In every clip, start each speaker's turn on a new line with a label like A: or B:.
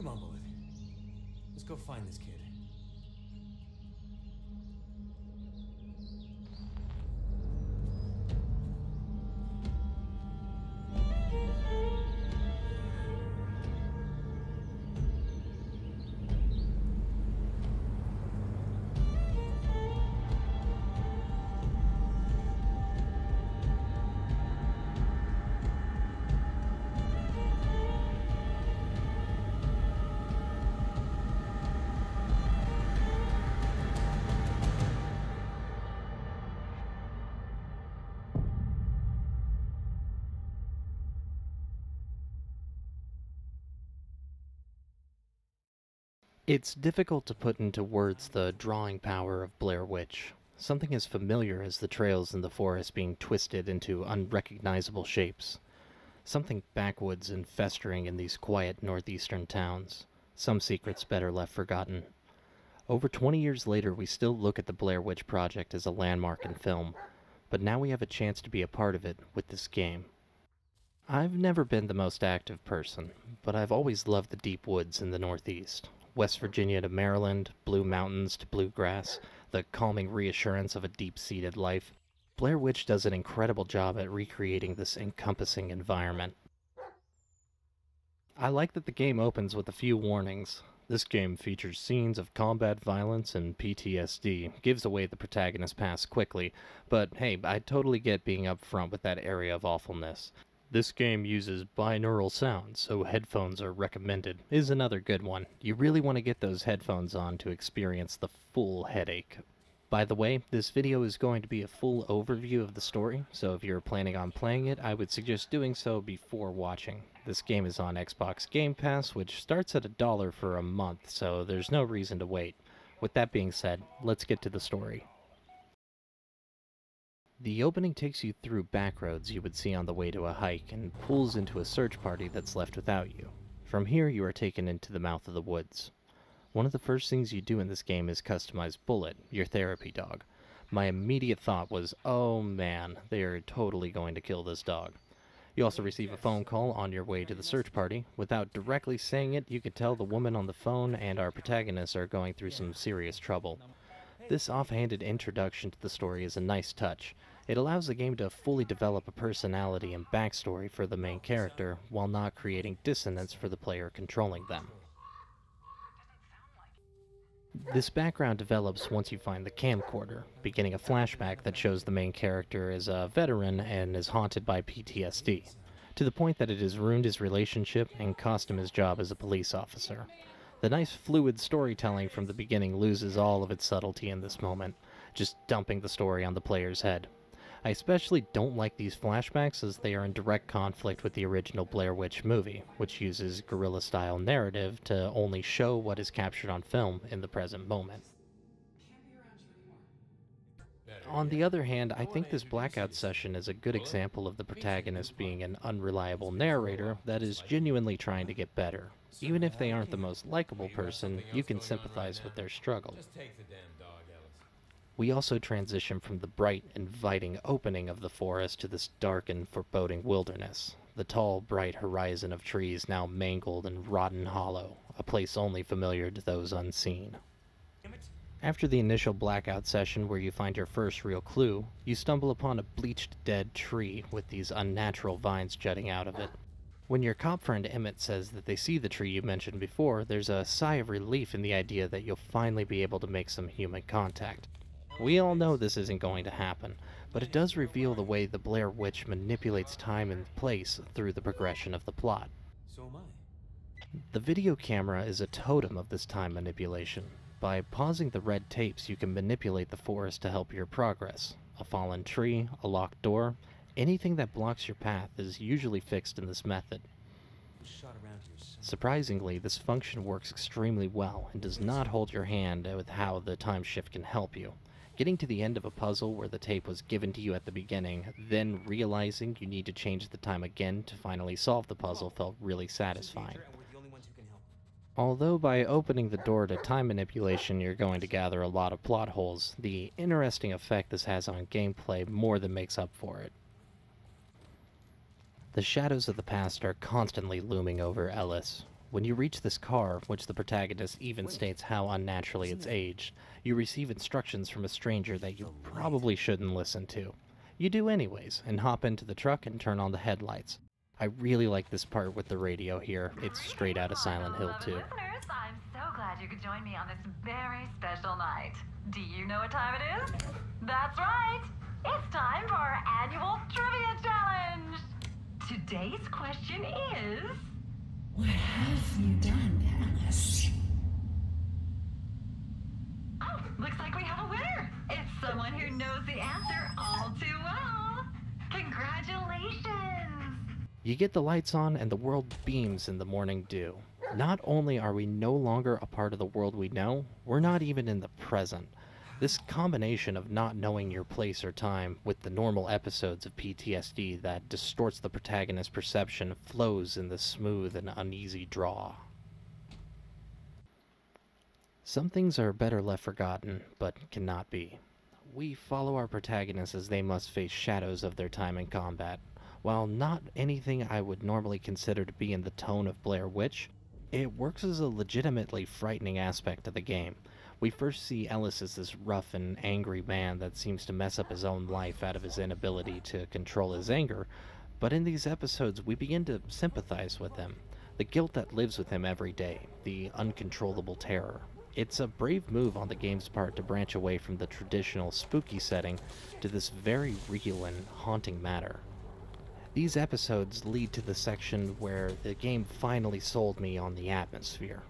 A: Come on, Bullet. Let's go find this kid.
B: It's difficult to put into words the drawing power of Blair Witch. Something as familiar as the trails in the forest being twisted into unrecognizable shapes. Something backwoods and festering in these quiet northeastern towns. Some secrets better left forgotten. Over 20 years later, we still look at the Blair Witch Project as a landmark in film, but now we have a chance to be a part of it with this game. I've never been the most active person, but I've always loved the deep woods in the Northeast. West Virginia to Maryland, Blue Mountains to Bluegrass, the calming reassurance of a deep seated life. Blair Witch does an incredible job at recreating this encompassing environment. I like that the game opens with a few warnings. This game features scenes of combat violence and PTSD, gives away the protagonist's past quickly, but hey, I totally get being upfront with that area of awfulness. This game uses binaural sound, so headphones are recommended, is another good one. You really want to get those headphones on to experience the full headache. By the way, this video is going to be a full overview of the story, so if you're planning on playing it, I would suggest doing so before watching. This game is on Xbox Game Pass, which starts at a dollar for a month, so there's no reason to wait. With that being said, let's get to the story. The opening takes you through back roads you would see on the way to a hike and pulls into a search party that's left without you. From here, you are taken into the mouth of the woods. One of the first things you do in this game is customize Bullet, your therapy dog. My immediate thought was, oh man, they are totally going to kill this dog. You also receive a phone call on your way to the search party. Without directly saying it, you can tell the woman on the phone and our protagonists are going through some serious trouble. This offhanded introduction to the story is a nice touch. It allows the game to fully develop a personality and backstory for the main character, while not creating dissonance for the player controlling them. This background develops once you find the camcorder, beginning a flashback that shows the main character is a veteran and is haunted by PTSD, to the point that it has ruined his relationship and cost him his job as a police officer. The nice fluid storytelling from the beginning loses all of its subtlety in this moment, just dumping the story on the player's head. I especially don't like these flashbacks as they are in direct conflict with the original Blair Witch movie, which uses guerrilla style narrative to only show what is captured on film in the present moment. On the other hand, I think this blackout session is a good example of the protagonist being an unreliable narrator that is genuinely trying to get better. Even if they aren't the most likable person, you can sympathize with their struggle. We also transition from the bright, inviting opening of the forest to this dark and foreboding wilderness. The tall, bright horizon of trees now mangled and rotten hollow, a place only familiar to those unseen. After the initial blackout session where you find your first real clue, you stumble upon a bleached dead tree with these unnatural vines jutting out of it. When your cop friend Emmett says that they see the tree you mentioned before, there's a sigh of relief in the idea that you'll finally be able to make some human contact. We all know this isn't going to happen, but it does reveal the way the Blair Witch manipulates time and place through the progression of the plot.
A: So am I.
B: The video camera is a totem of this time manipulation. By pausing the red tapes, you can manipulate the forest to help your progress. A fallen tree, a locked door, anything that blocks your path is usually fixed in this method. Surprisingly, this function works extremely well and does not hold your hand with how the time shift can help you. Getting to the end of a puzzle where the tape was given to you at the beginning, then realizing you need to change the time again to finally solve the puzzle felt really satisfying. Although by opening the door to time manipulation you're going to gather a lot of plot holes, the interesting effect this has on gameplay more than makes up for it. The shadows of the past are constantly looming over Ellis. When you reach this car, which the protagonist even states how unnaturally it's aged, you receive instructions from a stranger that you probably shouldn't listen to. You do anyways, and hop into the truck and turn on the headlights. I really like this part with the radio here. It's straight out of Silent Hill too.
C: Listeners, I'm so glad you could join me on this very special night. Do you know what time it is? That's right. It's time for our annual trivia challenge. Today's question is
D: What have you done, Alice?
C: Oh, looks like we have a winner. It's someone who knows the answer all too well. Congratulations.
B: You get the lights on and the world beams in the morning dew. Not only are we no longer a part of the world we know, we're not even in the present. This combination of not knowing your place or time with the normal episodes of PTSD that distorts the protagonist's perception flows in the smooth and uneasy draw. Some things are better left forgotten, but cannot be. We follow our protagonists as they must face shadows of their time in combat. While not anything I would normally consider to be in the tone of Blair Witch, it works as a legitimately frightening aspect of the game. We first see Ellis as this rough and angry man that seems to mess up his own life out of his inability to control his anger, but in these episodes we begin to sympathize with him. The guilt that lives with him every day, the uncontrollable terror. It's a brave move on the game's part to branch away from the traditional spooky setting to this very real and haunting matter. These episodes lead to the section where the game finally sold me on the atmosphere.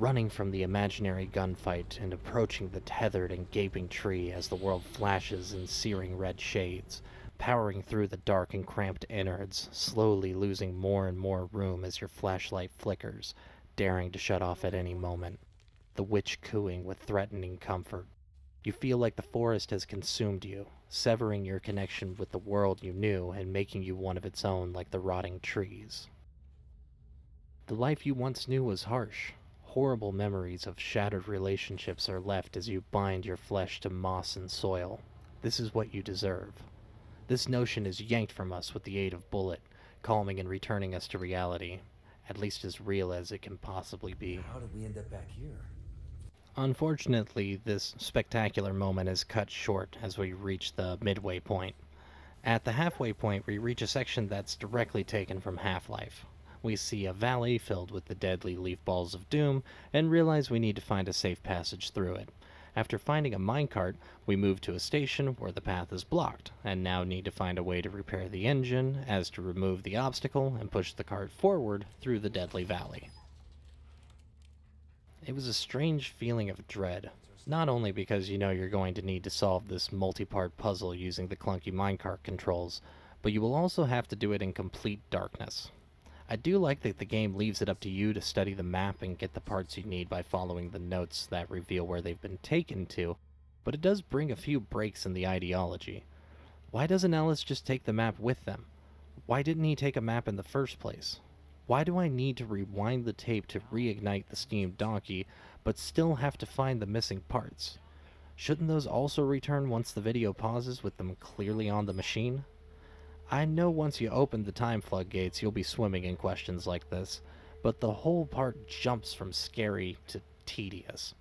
B: Running from the imaginary gunfight and approaching the tethered and gaping tree as the world flashes in searing red shades, powering through the dark and cramped innards, slowly losing more and more room as your flashlight flickers, daring to shut off at any moment. The witch cooing with threatening comfort. You feel like the forest has consumed you, severing your connection with the world you knew and making you one of its own like the rotting trees. The life you once knew was harsh. Horrible memories of shattered relationships are left as you bind your flesh to moss and soil. This is what you deserve. This notion is yanked from us with the aid of Bullet, calming and returning us to reality, at least as real as it can possibly be.
A: How did we end up back here?
B: Unfortunately, this spectacular moment is cut short as we reach the midway point. At the halfway point, we reach a section that's directly taken from Half Life. We see a valley filled with the deadly leaf balls of doom and realize we need to find a safe passage through it. After finding a minecart, we move to a station where the path is blocked, and now need to find a way to repair the engine, as to remove the obstacle and push the cart forward through the deadly valley. It was a strange feeling of dread, not only because you know you're going to need to solve this multi-part puzzle using the clunky minecart controls, but you will also have to do it in complete darkness. I do like that the game leaves it up to you to study the map and get the parts you need by following the notes that reveal where they've been taken to, but it does bring a few breaks in the ideology. Why doesn't Ellis just take the map with them? Why didn't he take a map in the first place? Why do I need to rewind the tape to reignite the steam donkey, but still have to find the missing parts? Shouldn't those also return once the video pauses with them clearly on the machine? I know once you open the time floodgates you'll be swimming in questions like this, but the whole part jumps from scary to tedious.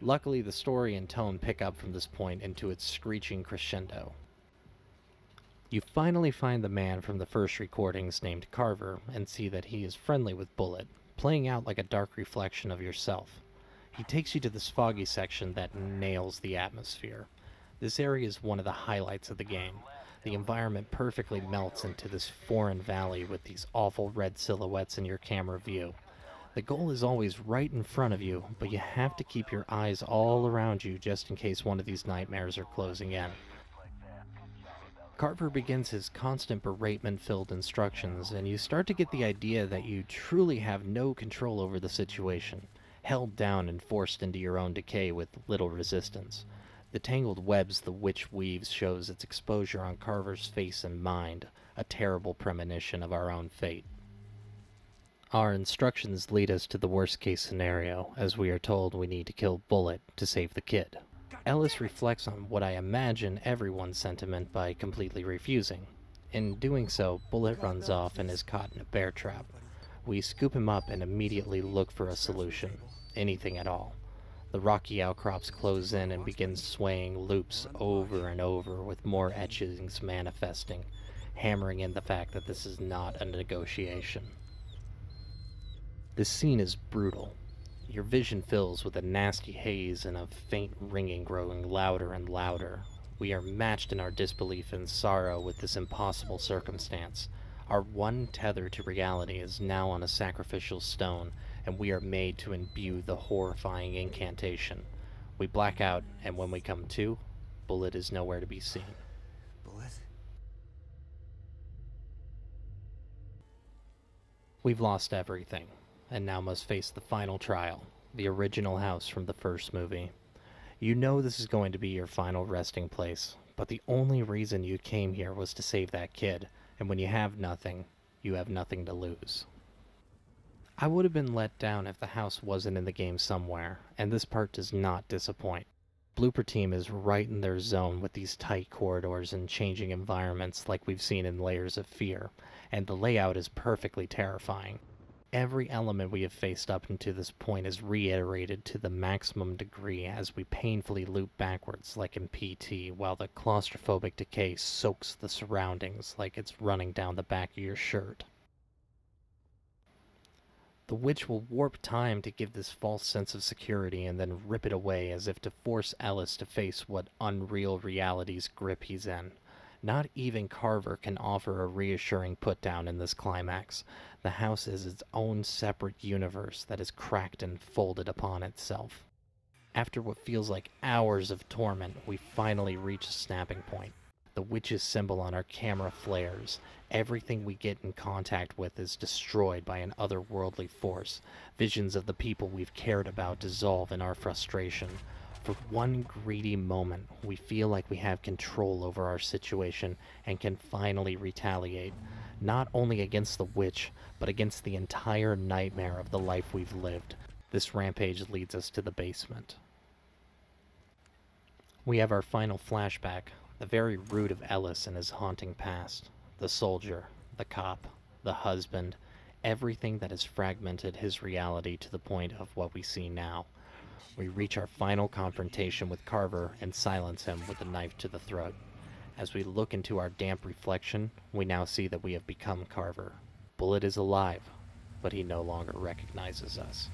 B: Luckily, the story and tone pick up from this point into its screeching crescendo. You finally find the man from the first recordings named Carver and see that he is friendly with Bullet, playing out like a dark reflection of yourself. He takes you to this foggy section that nails the atmosphere. This area is one of the highlights of the game. The environment perfectly melts into this foreign valley with these awful red silhouettes in your camera view. The goal is always right in front of you, but you have to keep your eyes all around you just in case one of these nightmares are closing in. Carver begins his constant beratement filled instructions, and you start to get the idea that you truly have no control over the situation, held down and forced into your own decay with little resistance. The tangled webs the witch weaves shows its exposure on Carver's face and mind, a terrible premonition of our own fate. Our instructions lead us to the worst case scenario, as we are told we need to kill Bullet to save the kid. Ellis reflects on what I imagine everyone's sentiment by completely refusing. In doing so, Bullet runs off and is caught in a bear trap. We scoop him up and immediately look for a solution. Anything at all. The rocky outcrops close in and begin swaying loops over and over with more etchings manifesting, hammering in the fact that this is not a negotiation. This scene is brutal. Your vision fills with a nasty haze and a faint ringing growing louder and louder. We are matched in our disbelief and sorrow with this impossible circumstance. Our one tether to reality is now on a sacrificial stone, and we are made to imbue the horrifying incantation. We black out, and when we come to, Bullet is nowhere to be seen.
A: Bullet?
B: We've lost everything, and now must face the final trial, the original house from the first movie. You know this is going to be your final resting place, but the only reason you came here was to save that kid, and when you have nothing, you have nothing to lose. I would have been let down if the house wasn't in the game somewhere, and this part does not disappoint. Bloober Team is right in their zone with these tight corridors and changing environments like we've seen in Layers of Fear, and the layout is perfectly terrifying. Every element we have faced up until this point is reiterated to the maximum degree as we painfully loop backwards like in PT, while the claustrophobic decay soaks the surroundings like it's running down the back of your shirt. The witch will warp time to give this false sense of security and then rip it away as if to force Ellis to face what unreal reality's grip he's in. Not even Carver can offer a reassuring put down in this climax. The house is its own separate universe that is cracked and folded upon itself. After what feels like hours of torment, we finally reach a snapping point. The witch's symbol on our camera flares. Everything we get in contact with is destroyed by an otherworldly force. Visions of the people we've cared about dissolve in our frustration. For one greedy moment, we feel like we have control over our situation and can finally retaliate, not only against the witch, but against the entire nightmare of the life we've lived. This rampage leads us to the basement. We have our final flashback, the very root of Ellis and his haunting past. The soldier, the cop, the husband, everything that has fragmented his reality to the point of what we see now. We reach our final confrontation with Carver and silence him with a knife to the throat. As we look into our damp reflection, we now see that we have become Carver. Bullet is alive, but he no longer recognizes us.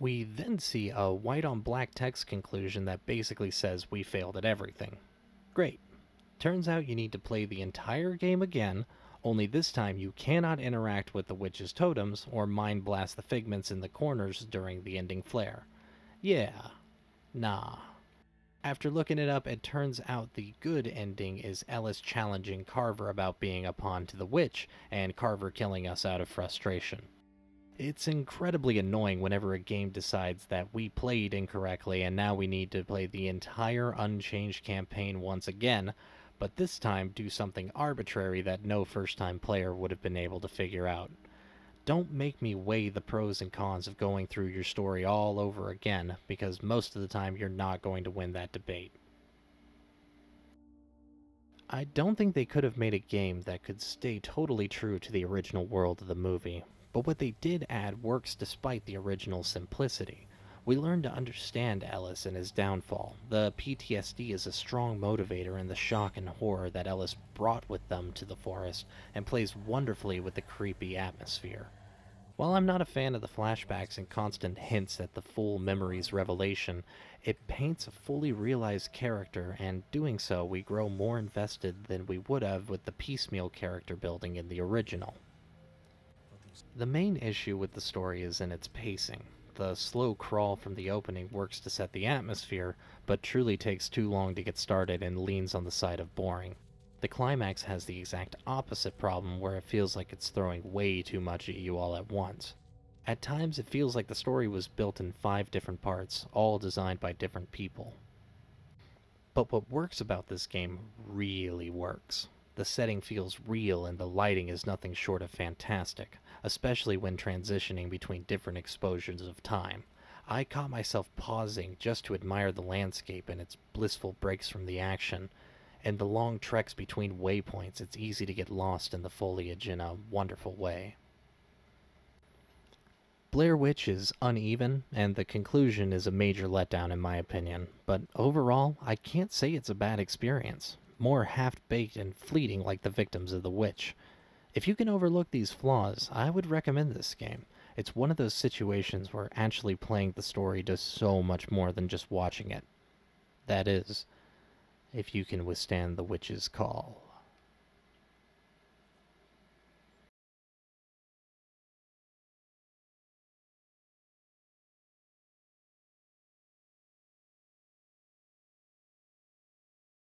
B: We then see a white on black text conclusion that basically says we failed at everything. Great. Turns out you need to play the entire game again, only this time you cannot interact with the witch's totems or mind blast the figments in the corners during the ending flare. Yeah. Nah. After looking it up, it turns out the good ending is Ellis challenging Carver about being a pawn to the witch, and Carver killing us out of frustration. It's incredibly annoying whenever a game decides that we played incorrectly and now we need to play the entire unchanged campaign once again, but this time do something arbitrary that no first time player would have been able to figure out. Don't make me weigh the pros and cons of going through your story all over again, because most of the time you're not going to win that debate. I don't think they could have made a game that could stay totally true to the original world of the movie, but what they did add works despite the original simplicity. We learn to understand Ellis and his downfall. The PTSD is a strong motivator in the shock and horror that Ellis brought with them to the forest and plays wonderfully with the creepy atmosphere. While I'm not a fan of the flashbacks and constant hints at the full memories revelation, it paints a fully realized character, and doing so, we grow more invested than we would have with the piecemeal character building in the original. The main issue with the story is in its pacing. The slow crawl from the opening works to set the atmosphere, but truly takes too long to get started and leans on the side of boring. The climax has the exact opposite problem where it feels like it's throwing way too much at you all at once. At times, it feels like the story was built in five different parts, all designed by different people. But what works about this game really works. The setting feels real and the lighting is nothing short of fantastic, especially when transitioning between different exposures of time. I caught myself pausing just to admire the landscape and its blissful breaks from the action. and the long treks between waypoints, it's easy to get lost in the foliage in a wonderful way. Blair Witch is uneven, and the conclusion is a major letdown in my opinion, but overall, I can't say it's a bad experience. More half baked and fleeting like the victims of the witch. If you can overlook these flaws, I would recommend this game. It's one of those situations where actually playing the story does so much more than just watching it. That is, if you can withstand the witch's call.